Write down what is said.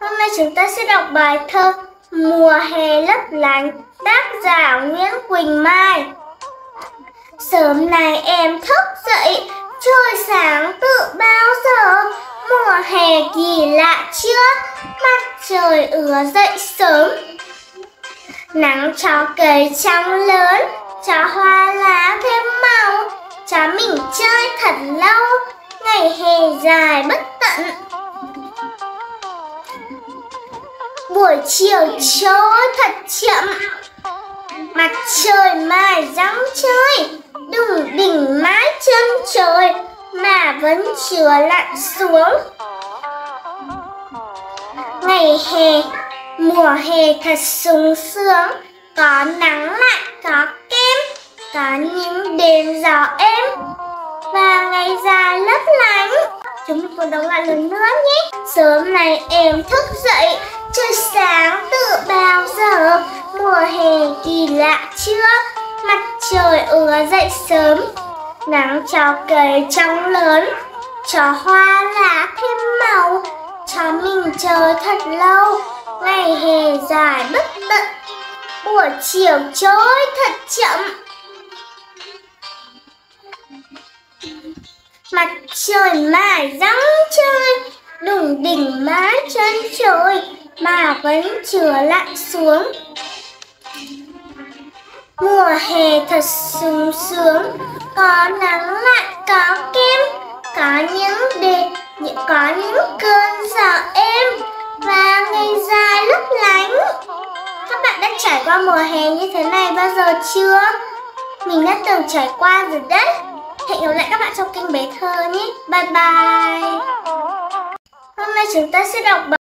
Hôm nay chúng ta sẽ đọc bài thơ Mùa hè lấp lánh tác giả Nguyễn Quỳnh Mai. Sớm nay em thức dậy, trời sáng tự bao giờ, mùa hè kỳ lạ chưa, mặt trời ứa dậy sớm. Nắng cho cây trắng lớn, cho hoa lá thêm màu, cho mình chơi thật lâu, ngày hè dài bất buổi chiều trôi thật chậm. Mặt trời mai răng chơi đừng đỉnh mái chân trời mà vẫn chưa lặn xuống. Ngày hè, mùa hè thật sung sướng, có nắng lại có kem, có những đêm gió êm. Và ngày dài lấp lánh, chúng mình đóng lại lần nữa nhé. Sớm nay em thức dậy Trời sáng tự bao giờ? Mùa hè kỳ lạ chưa? Mặt trời ứa dậy sớm. Nắng cho cây trong lớn. Cho hoa lá thêm màu. Cho mình chờ thật lâu. Ngày hè dài bất tận. Buổi chiều trôi thật chậm. Mặt trời mãi răng chơi Đùng đỉnh mái chân trời mà vẫn chưa lặn xuống. Mùa hè thật sung sướng, có nắng lại có kem, có những đêm, có những cơn gió êm và ngày dài lấp lánh. Các bạn đã trải qua mùa hè như thế này bao giờ chưa? Mình đã từng trải qua rồi đấy. Hẹn gặp lại các bạn trong kênh bé thơ nhé. Bye bye. Hôm nay chúng ta sẽ đọc bài